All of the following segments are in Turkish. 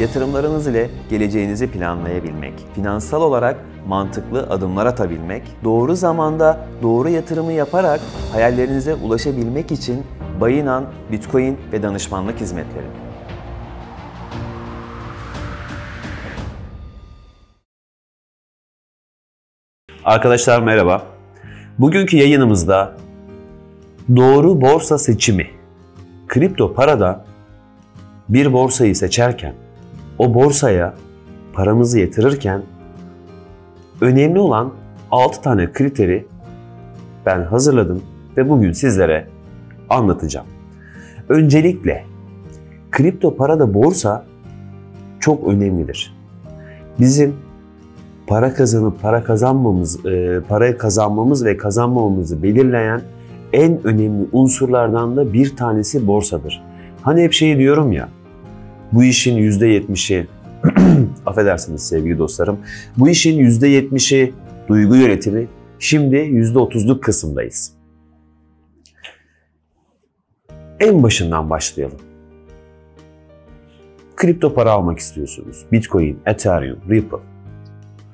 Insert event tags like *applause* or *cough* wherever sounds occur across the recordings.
Yatırımlarınız ile geleceğinizi planlayabilmek, finansal olarak mantıklı adımlar atabilmek, doğru zamanda doğru yatırımı yaparak hayallerinize ulaşabilmek için Bayinan, Bitcoin ve danışmanlık hizmetleri. Arkadaşlar merhaba. Bugünkü yayınımızda doğru borsa seçimi, kripto parada bir borsayı seçerken, o borsaya paramızı yatırırken önemli olan 6 tane kriteri ben hazırladım ve bugün sizlere anlatacağım. Öncelikle kripto parada borsa çok önemlidir. Bizim para kazanıp para kazanmamız, e, para kazanmamız ve kazanmamamızı belirleyen en önemli unsurlardan da bir tanesi borsadır. Hani hep şey diyorum ya, bu işin %70'i, *clears throat* affedersiniz sevgili dostlarım, bu işin %70'i duygu yönetimi, şimdi %30'luk kısımdayız. En başından başlayalım. Kripto para almak istiyorsunuz. Bitcoin, Ethereum, Ripple.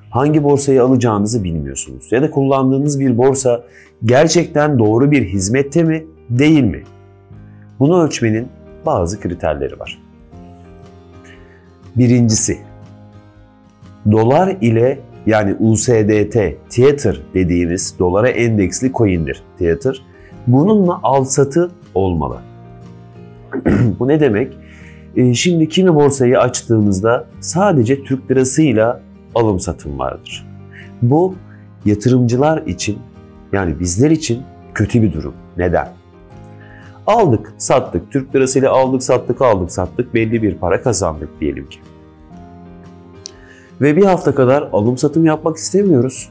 Hangi borsayı alacağınızı bilmiyorsunuz. Ya da kullandığınız bir borsa gerçekten doğru bir hizmette mi, değil mi? Bunu ölçmenin bazı kriterleri var. Birincisi, dolar ile yani USDT, Tether dediğimiz dolara endeksli coin'dir Tether. Bununla al satı olmalı. *clears throat* Bu ne demek? E, şimdi kimi borsayı açtığımızda sadece Türk lirasıyla alım satım vardır. Bu yatırımcılar için yani bizler için kötü bir durum. Neden? Aldık, sattık. Türk lirasıyla aldık, sattık, aldık, sattık. Belli bir para kazandık diyelim ki. Ve bir hafta kadar alım satım yapmak istemiyoruz.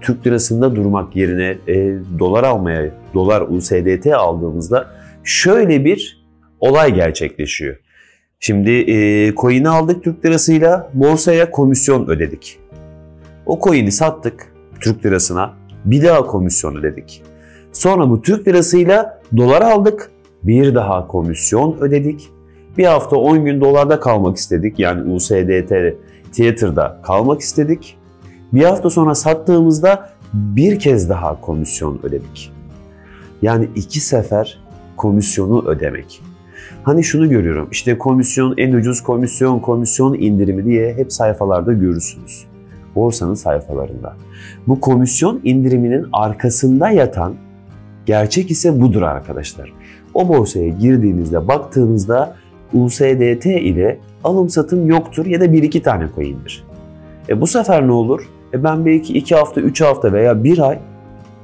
Türk lirasında durmak yerine e, dolar almaya, dolar USDT aldığımızda şöyle bir olay gerçekleşiyor. Şimdi e, coin'i aldık Türk lirasıyla borsaya komisyon ödedik. O coin'i sattık Türk lirasına bir daha komisyon ödedik. Sonra bu Türk lirasıyla dolar aldık bir daha komisyon ödedik. Bir hafta 10 gün dolarda kalmak istedik yani USDT Theater'da kalmak istedik. Bir hafta sonra sattığımızda bir kez daha komisyon ödedik. Yani iki sefer komisyonu ödemek. Hani şunu görüyorum, işte komisyon en ucuz komisyon, komisyon indirimi diye hep sayfalarda görürsünüz. Borsanın sayfalarında. Bu komisyon indiriminin arkasında yatan gerçek ise budur arkadaşlar. O borsaya girdiğinizde, baktığınızda USDT ile alım satım yoktur ya da bir iki tane coin'dir. E bu sefer ne olur? E ben belki iki hafta, üç hafta veya bir ay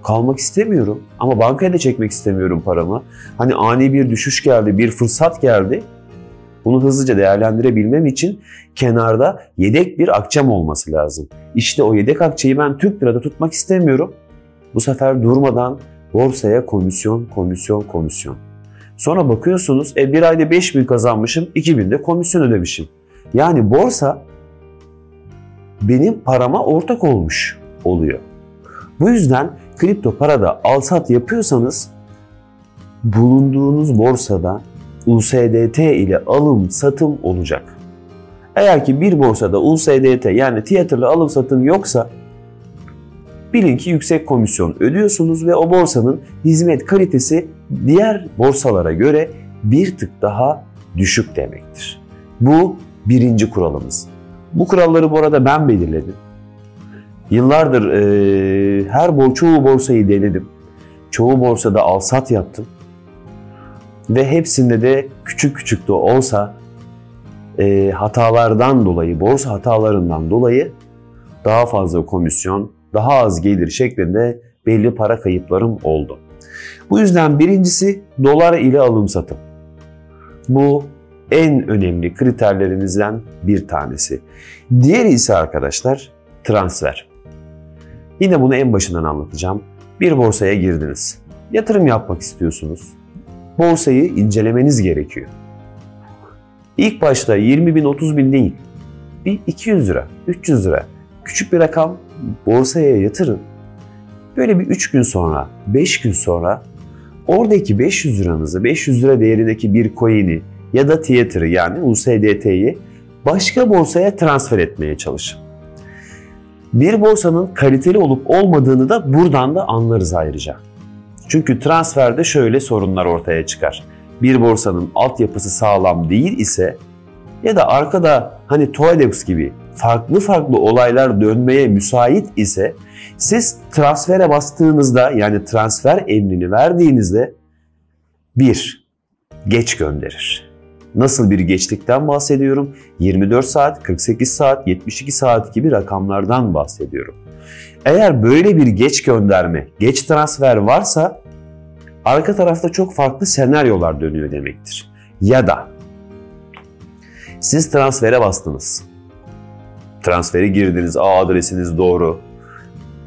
kalmak istemiyorum. Ama bankaya da çekmek istemiyorum paramı. Hani ani bir düşüş geldi, bir fırsat geldi. Bunu hızlıca değerlendirebilmem için kenarda yedek bir akçem olması lazım. İşte o yedek akçeyi ben Türk lirada tutmak istemiyorum. Bu sefer durmadan borsaya komisyon, komisyon, komisyon. Sonra bakıyorsunuz e, bir ayda 5 bin kazanmışım, 2 bin de komisyon ödemişim. Yani borsa benim parama ortak olmuş oluyor. Bu yüzden kripto parada al sat yapıyorsanız bulunduğunuz borsada USDT ile alım satım olacak. Eğer ki bir borsada USDT yani Tether'la alım satım yoksa bilin ki yüksek komisyon ödüyorsunuz ve o borsanın hizmet kalitesi diğer borsalara göre bir tık daha düşük demektir. Bu birinci kuralımız. Bu kuralları bu arada ben belirledim. Yıllardır e, her bol çoğu borsayı denedim. Çoğu borsada al sat yaptım. Ve hepsinde de küçük küçük de olsa e, hatalardan dolayı, borsa hatalarından dolayı daha fazla komisyon, daha az gelir şeklinde belli para kayıplarım oldu. Bu yüzden birincisi dolar ile alım satım. Bu en önemli kriterlerimizden bir tanesi. Diğeri ise arkadaşlar transfer. Yine bunu en başından anlatacağım. Bir borsaya girdiniz. Yatırım yapmak istiyorsunuz. Borsayı incelemeniz gerekiyor. İlk başta 20 bin 30 bin değil. Bir 200 lira, 300 lira küçük bir rakam borsaya yatırın. Böyle bir 3 gün sonra, 5 gün sonra oradaki 500 liranızı, 500 lira değerindeki bir coin'i ya da Tether'ı yani USDT'yi başka borsaya transfer etmeye çalışın. Bir borsanın kaliteli olup olmadığını da buradan da anlarız ayrıca. Çünkü transferde şöyle sorunlar ortaya çıkar. Bir borsanın altyapısı sağlam değil ise ya da arkada hani Toilex gibi farklı farklı olaylar dönmeye müsait ise siz transfere bastığınızda yani transfer emrini verdiğinizde bir geç gönderir. Nasıl bir geçtikten bahsediyorum? 24 saat, 48 saat, 72 saat gibi rakamlardan bahsediyorum. Eğer böyle bir geç gönderme, geç transfer varsa arka tarafta çok farklı senaryolar dönüyor demektir. Ya da siz transfere bastınız. Transferi girdiniz, A adresiniz doğru.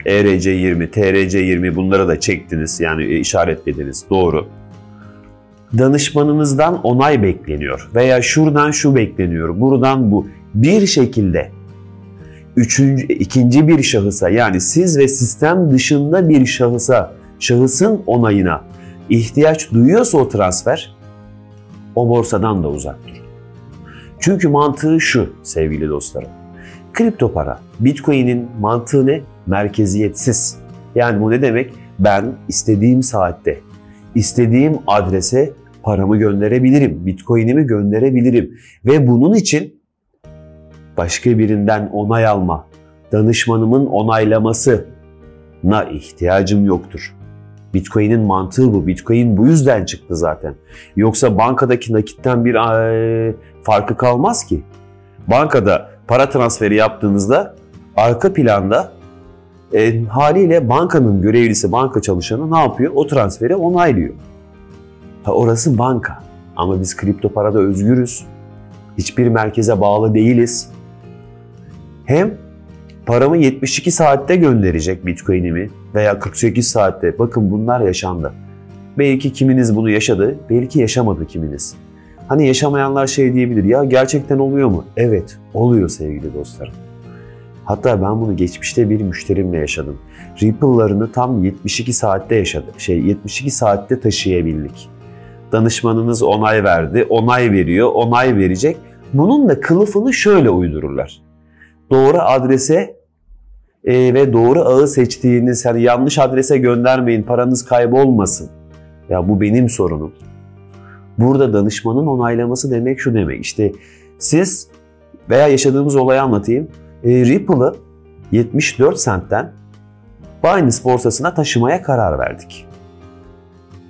ERC20, TRC20 bunları da çektiniz yani işaretlediniz doğru. Danışmanınızdan onay bekleniyor veya şuradan şu bekleniyor, buradan bu. Bir şekilde üçüncü, ikinci bir şahısa yani siz ve sistem dışında bir şahısa, şahısın onayına ihtiyaç duyuyorsa o transfer o borsadan da uzak durun. Çünkü mantığı şu sevgili dostlarım. Kripto para, Bitcoin'in mantığı ne? Merkeziyetsiz. Yani bu ne demek? Ben istediğim saatte, istediğim adrese paramı gönderebilirim, Bitcoin'imi gönderebilirim ve bunun için başka birinden onay alma, danışmanımın onaylamasına ihtiyacım yoktur. Bitcoin'in mantığı bu. Bitcoin bu yüzden çıktı zaten. Yoksa bankadaki nakitten bir e, farkı kalmaz ki. Bankada para transferi yaptığınızda arka planda e, haliyle bankanın görevlisi, banka çalışanı ne yapıyor? O transferi onaylıyor. Ha, orası banka. Ama biz kripto parada özgürüz. Hiçbir merkeze bağlı değiliz. Hem paramı 72 saatte gönderecek Bitcoin'imi veya 48 saatte. Bakın bunlar yaşandı. Belki kiminiz bunu yaşadı, belki yaşamadı kiminiz. Hani yaşamayanlar şey diyebilir ya gerçekten oluyor mu? Evet oluyor sevgili dostlarım. Hatta ben bunu geçmişte bir müşterimle yaşadım. Ripple'larını tam 72 saatte yaşadı. Şey 72 saatte taşıyabildik. Danışmanınız onay verdi, onay veriyor, onay verecek. Bunun da kılıfını şöyle uydururlar. Doğru adrese e, ve doğru ağı seçtiğiniz, yani yanlış adrese göndermeyin, paranız kaybolmasın. Ya bu benim sorunum. Burada danışmanın onaylaması demek şu demek. İşte siz veya yaşadığımız olayı anlatayım. E, Ripple'ı 74 centten Binance borsasına taşımaya karar verdik.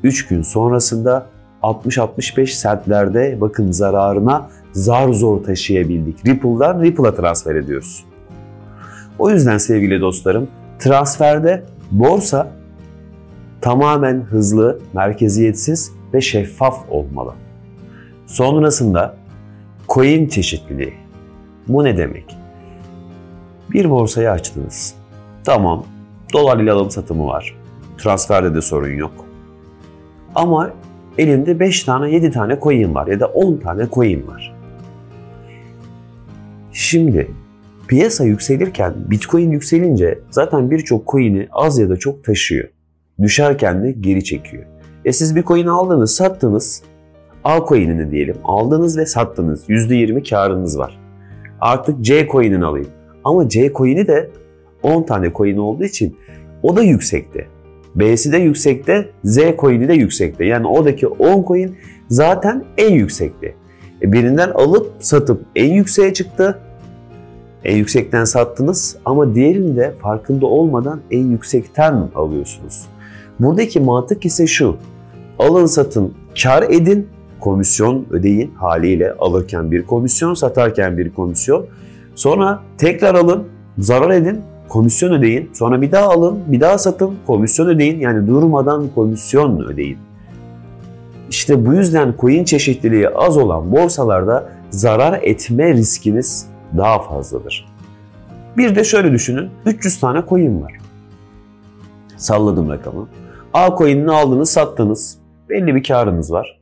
3 gün sonrasında 60-65 centlerde bakın zararına zar zor taşıyabildik. Ripple'dan Ripple'a transfer ediyoruz. O yüzden sevgili dostlarım transferde borsa tamamen hızlı, merkeziyetsiz ve şeffaf olmalı. Sonrasında coin çeşitliliği. Bu ne demek? Bir borsayı açtınız. Tamam, dolar ile alım satımı var. Transferde de sorun yok. Ama elinde 5 tane 7 tane coin var ya da 10 tane coin var. Şimdi piyasa yükselirken Bitcoin yükselince zaten birçok coin'i az ya da çok taşıyor. Düşerken de geri çekiyor. E siz bir coin aldınız, sattınız. A coin'ini diyelim. Aldınız ve sattınız. %20 karınız var. Artık C coin'ini alayım. Ama C coin'i de 10 tane coin olduğu için o da yüksekte. B'si de yüksekte, Z coin'i de yüksekte. Yani oradaki 10 coin zaten en yüksekte. E birinden alıp satıp en yükseğe çıktı. En yüksekten sattınız ama diğerinde farkında olmadan en yüksekten alıyorsunuz. Buradaki mantık ise şu. Alın satın, kar edin, komisyon ödeyin haliyle alırken bir komisyon, satarken bir komisyon. Sonra tekrar alın, zarar edin, komisyon ödeyin. Sonra bir daha alın, bir daha satın, komisyon ödeyin. Yani durmadan komisyon ödeyin. İşte bu yüzden coin çeşitliliği az olan borsalarda zarar etme riskiniz daha fazladır. Bir de şöyle düşünün, 300 tane coin var. Salladım rakamı. A coin'ini aldınız, sattınız. Belli bir karınız var.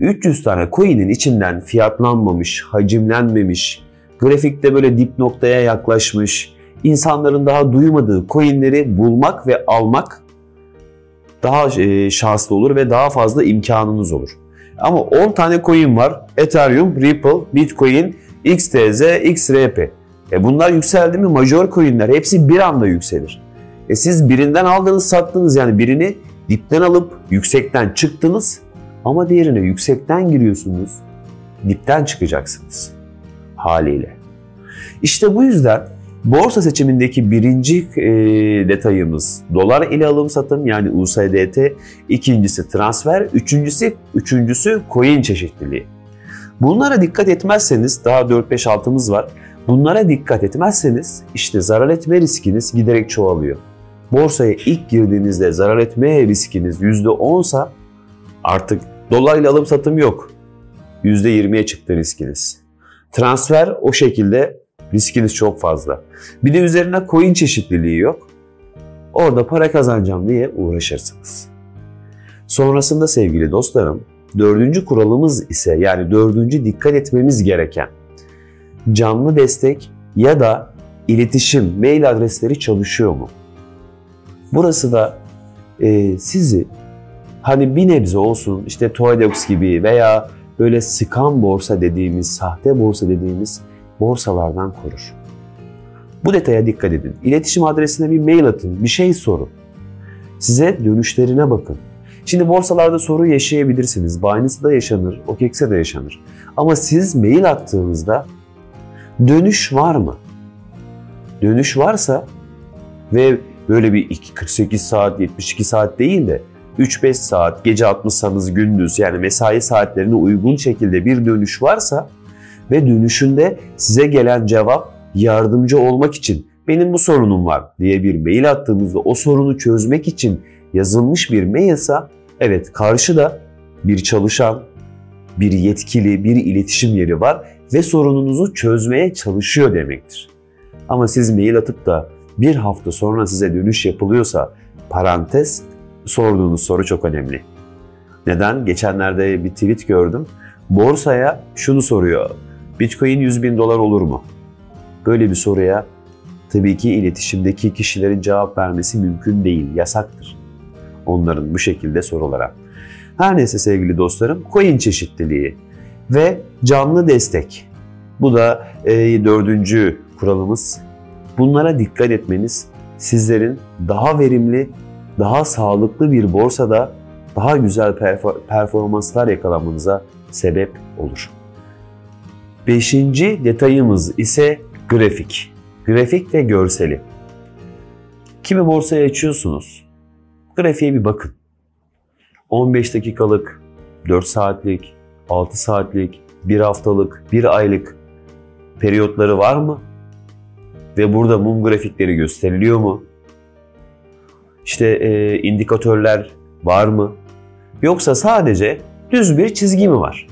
300 tane coin'in içinden fiyatlanmamış, hacimlenmemiş, grafikte böyle dip noktaya yaklaşmış, insanların daha duymadığı coinleri bulmak ve almak daha e, şanslı olur ve daha fazla imkanınız olur. Ama 10 tane coin var. Ethereum, Ripple, Bitcoin, XTZ, XRP. E bunlar yükseldi mi major coinler hepsi bir anda yükselir. E siz birinden aldınız sattınız yani birini dipten alıp yüksekten çıktınız ama diğerine yüksekten giriyorsunuz. Dipten çıkacaksınız haliyle. İşte bu yüzden borsa seçimindeki birinci e, detayımız dolar ile alım satım yani USDT, ikincisi transfer, üçüncüsü üçüncüsü coin çeşitliliği. Bunlara dikkat etmezseniz daha 4-5-6'mız var. Bunlara dikkat etmezseniz işte zarar etme riskiniz giderek çoğalıyor. Borsaya ilk girdiğinizde zarar etme riskiniz %10 sa artık dolaylı alım satım yok. %20'ye çıktı riskiniz. Transfer o şekilde riskiniz çok fazla. Bir de üzerine coin çeşitliliği yok. Orada para kazanacağım diye uğraşırsınız. Sonrasında sevgili dostlarım, dördüncü kuralımız ise yani dördüncü dikkat etmemiz gereken canlı destek ya da iletişim mail adresleri çalışıyor mu? Burası da e, sizi hani bir nebze olsun işte Toadex gibi veya böyle sıkan borsa dediğimiz, sahte borsa dediğimiz borsalardan korur. Bu detaya dikkat edin. İletişim adresine bir mail atın, bir şey sorun. Size dönüşlerine bakın. Şimdi borsalarda soru yaşayabilirsiniz. Binance'da yaşanır, OKEX'e de yaşanır. Ama siz mail attığınızda dönüş var mı? Dönüş varsa ve böyle bir 48 saat, 72 saat değil de 3-5 saat, gece atmışsanız gündüz yani mesai saatlerine uygun şekilde bir dönüş varsa ve dönüşünde size gelen cevap yardımcı olmak için benim bu sorunum var diye bir mail attığımızda o sorunu çözmek için yazılmış bir mailse evet karşıda bir çalışan, bir yetkili, bir iletişim yeri var ve sorununuzu çözmeye çalışıyor demektir. Ama siz mail atıp da bir hafta sonra size dönüş yapılıyorsa parantez sorduğunuz soru çok önemli. Neden? Geçenlerde bir tweet gördüm. Borsaya şunu soruyor. Bitcoin 100 bin dolar olur mu? Böyle bir soruya tabii ki iletişimdeki kişilerin cevap vermesi mümkün değil, yasaktır. Onların bu şekilde sorulara. Her neyse sevgili dostlarım, coin çeşitliliği ve canlı destek. Bu da e, dördüncü kuralımız. Bunlara dikkat etmeniz sizlerin daha verimli, daha sağlıklı bir borsada daha güzel performanslar yakalamanıza sebep olur. Beşinci detayımız ise grafik. Grafik ve görseli. Kimi borsayı açıyorsunuz? Grafiğe bir bakın. 15 dakikalık, 4 saatlik, 6 saatlik, 1 haftalık, 1 aylık periyotları var mı? Ve burada mum grafikleri gösteriliyor mu? İşte e, indikatörler var mı? Yoksa sadece düz bir çizgi mi var?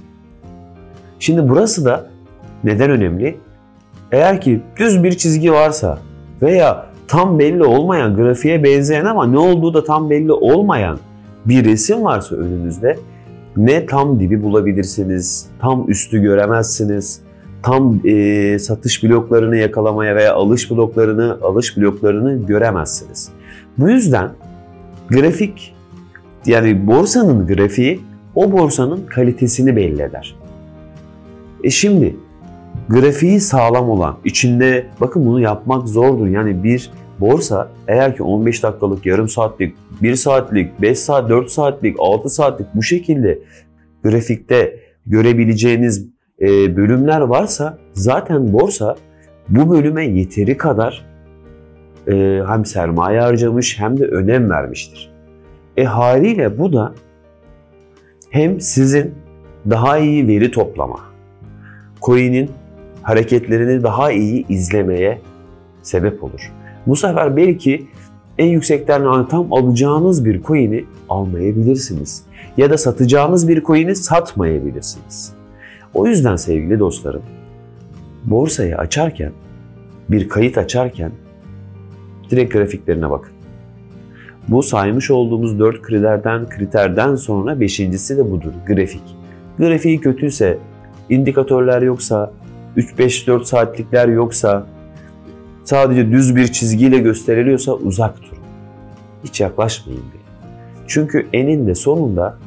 Şimdi burası da neden önemli? Eğer ki düz bir çizgi varsa veya tam belli olmayan, grafiğe benzeyen ama ne olduğu da tam belli olmayan bir resim varsa önünüzde ne tam dibi bulabilirsiniz, tam üstü göremezsiniz, tam e, satış bloklarını yakalamaya veya alış bloklarını, alış bloklarını göremezsiniz. Bu yüzden grafik yani borsanın grafiği o borsanın kalitesini belli eder. E şimdi grafiği sağlam olan, içinde bakın bunu yapmak zordur. Yani bir borsa eğer ki 15 dakikalık, yarım saatlik, 1 saatlik, 5 saat, 4 saatlik, 6 saatlik bu şekilde grafikte görebileceğiniz e, bölümler varsa zaten borsa bu bölüme yeteri kadar e, hem sermaye harcamış hem de önem vermiştir. E haliyle bu da hem sizin daha iyi veri toplama, coin'in hareketlerini daha iyi izlemeye sebep olur. Bu sefer belki en yüksekten tam alacağınız bir coin'i almayabilirsiniz. Ya da satacağınız bir coin'i satmayabilirsiniz. O yüzden sevgili dostlarım, borsayı açarken, bir kayıt açarken direkt grafiklerine bakın. Bu saymış olduğumuz 4 kriterden kriterden sonra beşincisi de budur. Grafik. Grafiği kötüyse, indikatörler yoksa, 3-5-4 saatlikler yoksa, sadece düz bir çizgiyle gösteriliyorsa uzak durun. Hiç yaklaşmayın bile. Çünkü eninde sonunda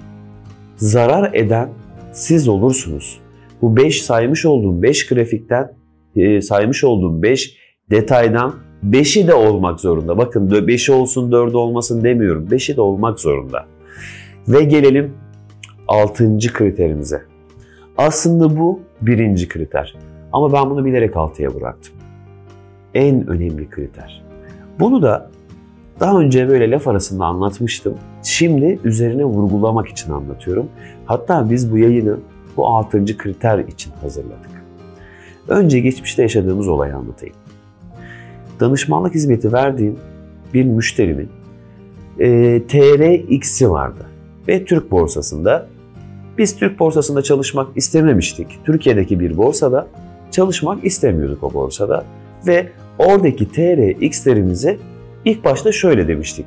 zarar eden siz olursunuz. Bu 5 saymış olduğum 5 grafikten e, saymış olduğum 5 detaydan 5'i de olmak zorunda. Bakın 5'i olsun 4'ü olmasın demiyorum. 5'i de olmak zorunda. Ve gelelim 6. kriterimize. Aslında bu birinci kriter. Ama ben bunu bilerek 6'ya bıraktım. En önemli kriter. Bunu da daha önce böyle laf arasında anlatmıştım. Şimdi üzerine vurgulamak için anlatıyorum. Hatta biz bu yayını bu altıncı kriter için hazırladık. Önce geçmişte yaşadığımız olayı anlatayım. Danışmanlık hizmeti verdiğim bir müşterimin e, TRX'i vardı. Ve Türk borsasında biz Türk borsasında çalışmak istememiştik. Türkiye'deki bir borsada çalışmak istemiyorduk o borsada. Ve oradaki TRX'lerimize ilk başta şöyle demiştik.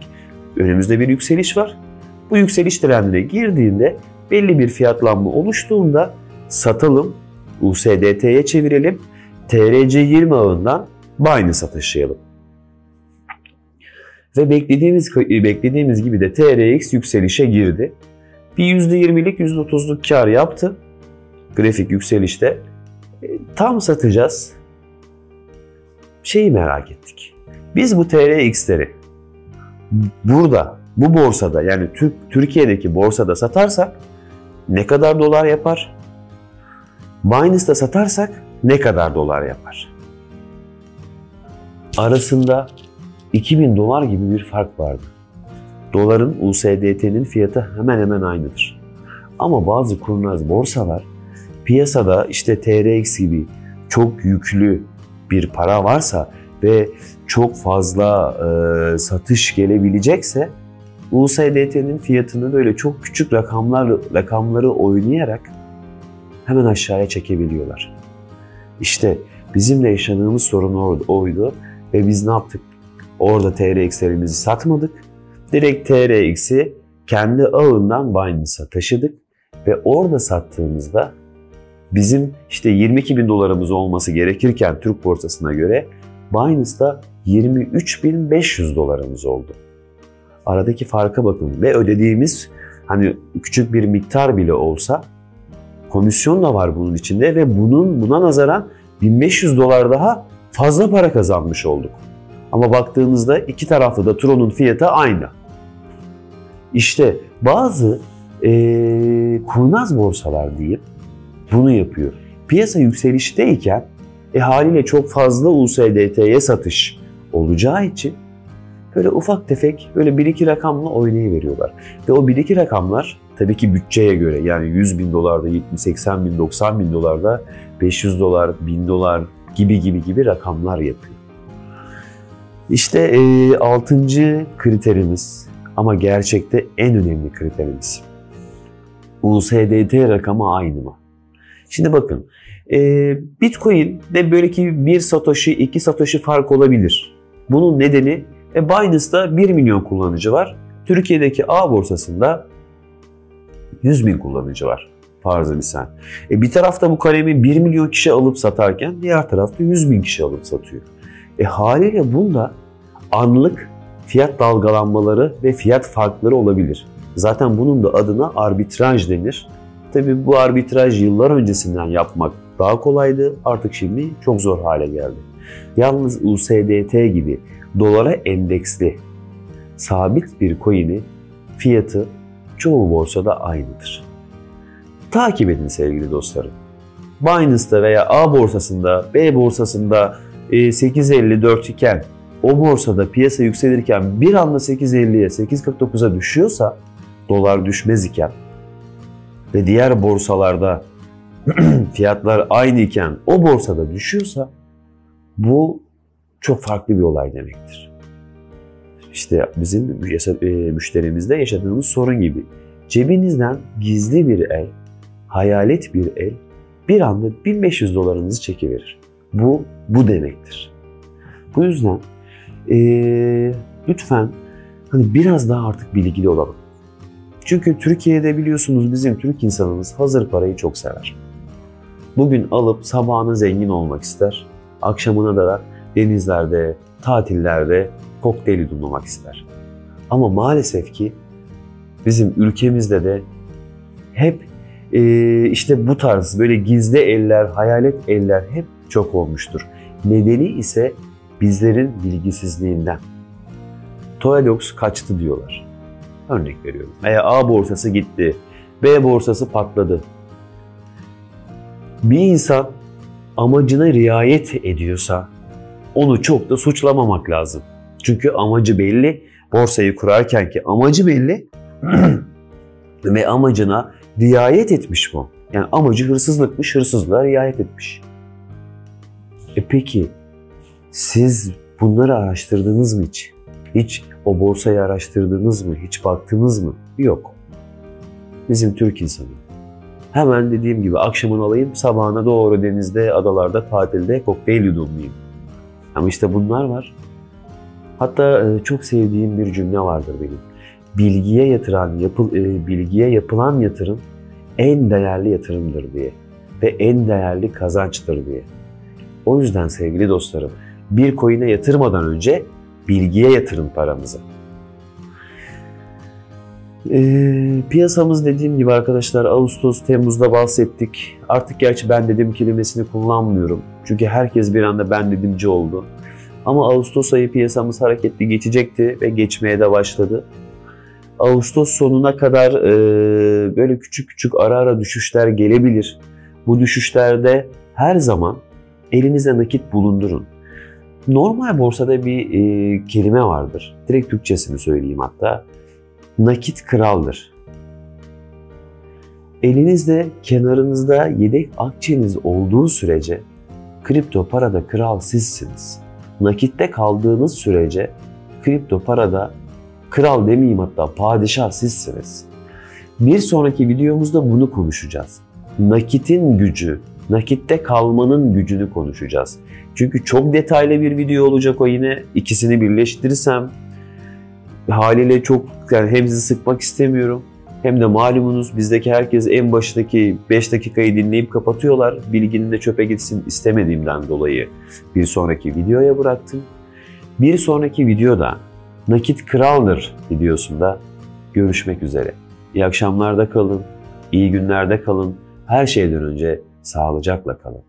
Önümüzde bir yükseliş var. Bu yükseliş trendine girdiğinde belli bir fiyatlanma oluştuğunda satalım, USDT'ye çevirelim, TRC20 ağından Binance'a taşıyalım. Ve beklediğimiz beklediğimiz gibi de TRX yükselişe girdi. Bir %20'lik %30'luk kar yaptı. Grafik yükselişte. E, tam satacağız. Şeyi merak ettik. Biz bu TRX'leri burada, bu borsada yani Türkiye'deki borsada satarsak ne kadar dolar yapar? Binance'da satarsak ne kadar dolar yapar? Arasında 2000 dolar gibi bir fark vardı. Doların USDT'nin fiyatı hemen hemen aynıdır. Ama bazı kurnaz borsalar piyasada işte TRX gibi çok yüklü bir para varsa ve çok fazla e, satış gelebilecekse USDT'nin fiyatını böyle çok küçük rakamlar rakamları oynayarak hemen aşağıya çekebiliyorlar. İşte bizim de yaşadığımız sorun oydu ve biz ne yaptık? Orada TRX'lerimizi satmadık. Direkt TRX'i kendi ağından Binance'a taşıdık ve orada sattığımızda bizim işte 22 bin dolarımız olması gerekirken Türk borsasına göre Binance'da 23.500 dolarımız oldu. Aradaki farka bakın ve ödediğimiz hani küçük bir miktar bile olsa komisyon da var bunun içinde ve bunun buna nazaran 1500 dolar daha fazla para kazanmış olduk. Ama baktığınızda iki tarafta da Tron'un fiyatı aynı. İşte bazı e, kurnaz borsalar diyeyim bunu yapıyor. Piyasa yükselişteyken e, haliyle çok fazla USDT'ye satış olacağı için böyle ufak tefek böyle bir iki rakamla oynayıveriyorlar. Ve o bir iki rakamlar tabii ki bütçeye göre yani 100 bin dolarda, 70-80 bin, 90 bin dolarda 500 dolar, 1000 dolar gibi gibi gibi rakamlar yapıyor. İşte e, altıncı kriterimiz ama gerçekte en önemli kriterimiz. USDT rakamı aynı mı? Şimdi bakın e, Bitcoin de böyle ki bir satoshi, iki satoshi fark olabilir. Bunun nedeni e, Binance'da 1 milyon kullanıcı var. Türkiye'deki A borsasında 100 bin kullanıcı var. Farzı misal. E, bir tarafta bu kalemi 1 milyon kişi alıp satarken diğer tarafta 100 bin kişi alıp satıyor. E, haliyle bunda anlık fiyat dalgalanmaları ve fiyat farkları olabilir. Zaten bunun da adına arbitraj denir. Tabi bu arbitraj yıllar öncesinden yapmak daha kolaydı. Artık şimdi çok zor hale geldi. Yalnız USDT gibi dolara endeksli sabit bir coin'i fiyatı çoğu borsada aynıdır. Takip edin sevgili dostlarım. Binance'da veya A borsasında, B borsasında 8.54 e, iken o borsada piyasa yükselirken bir anda 8.50'ye 8.49'a düşüyorsa dolar düşmez iken ve diğer borsalarda *clears throat* fiyatlar aynı iken o borsada düşüyorsa bu çok farklı bir olay demektir. İşte bizim e, müşterimizde yaşadığımız sorun gibi. Cebinizden gizli bir el, hayalet bir el bir anda 1500 dolarınızı çekiverir. Bu, bu demektir. Bu yüzden ee, lütfen hani biraz daha artık bilgili olalım. Çünkü Türkiye'de biliyorsunuz bizim Türk insanımız hazır parayı çok sever. Bugün alıp sabahına zengin olmak ister, akşamına da denizlerde, tatillerde kokteyl yudumlamak ister. Ama maalesef ki bizim ülkemizde de hep Ee, işte bu tarz böyle gizli eller, hayalet eller hep çok olmuştur. Nedeni ise bizlerin bilgisizliğinden. Toyalox kaçtı diyorlar. Örnek veriyorum. Veya A borsası gitti, B borsası patladı. Bir insan amacına riayet ediyorsa onu çok da suçlamamak lazım. Çünkü amacı belli. Borsayı kurarken ki amacı belli *clears throat* ve amacına riayet etmiş bu. Yani amacı hırsızlıkmış, hırsızlığa riayet etmiş. E peki siz bunları araştırdınız mı hiç? Hiç o borsayı araştırdınız mı? Hiç baktınız mı? Yok. Bizim Türk insanı. Hemen dediğim gibi akşamın alayım, sabahına doğru denizde, adalarda, tatilde kokteyl yudumlayayım. Ama işte bunlar var. Hatta e, çok sevdiğim bir cümle vardır benim. Bilgiye yatıran, yapıl, e, bilgiye yapılan yatırım en değerli yatırımdır diye ve en değerli kazançtır diye. O yüzden sevgili dostlarım, bir coin'e yatırmadan önce bilgiye yatırın paranızı. E, piyasamız dediğim gibi arkadaşlar Ağustos, Temmuz'da bahsettik. Artık gerçi ben dedim kelimesini kullanmıyorum. Çünkü herkes bir anda ben dedimci oldu. Ama Ağustos ayı piyasamız hareketli geçecekti ve geçmeye de başladı. Ağustos sonuna kadar e, böyle küçük küçük ara ara düşüşler gelebilir. Bu düşüşlerde her zaman elinize nakit bulundurun. Normal borsada bir e, kelime vardır. Direkt Türkçesini söyleyeyim hatta. Nakit kraldır. Elinizde, kenarınızda yedek akçeniz olduğu sürece kripto parada kral sizsiniz. Nakitte kaldığınız sürece kripto parada kral demeyeyim hatta padişah sizsiniz. Bir sonraki videomuzda bunu konuşacağız. Nakitin gücü, nakitte kalmanın gücünü konuşacağız. Çünkü çok detaylı bir video olacak o yine. ikisini birleştirirsem haliyle çok yani hem sizi sıkmak istemiyorum hem de malumunuz bizdeki herkes en baştaki 5 dakikayı dinleyip kapatıyorlar. Bilginin de çöpe gitsin istemediğimden dolayı bir sonraki videoya bıraktım. Bir sonraki videoda Nakit Kraldır videosunda görüşmek üzere. İyi akşamlarda kalın, iyi günlerde kalın, her şeyden önce sağlıcakla kalın.